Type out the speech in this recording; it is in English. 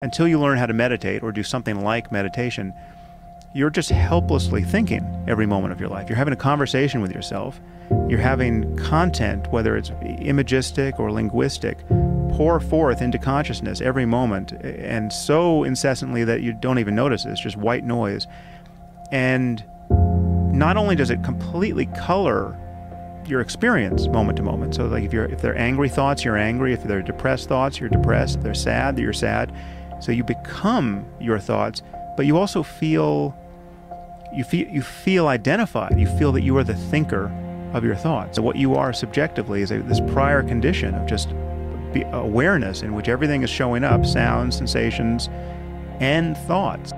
Until you learn how to meditate or do something like meditation, you're just helplessly thinking every moment of your life. You're having a conversation with yourself. You're having content, whether it's imagistic or linguistic, pour forth into consciousness every moment and so incessantly that you don't even notice it. It's just white noise. And not only does it completely color your experience moment to moment. So like if you're if they're angry thoughts, you're angry. If they're depressed thoughts, you're depressed. If they're sad, you're sad. So you become your thoughts, but you also feel you feel you feel identified. You feel that you are the thinker of your thoughts. So what you are subjectively is a, this prior condition of just awareness in which everything is showing up, sounds, sensations, and thoughts.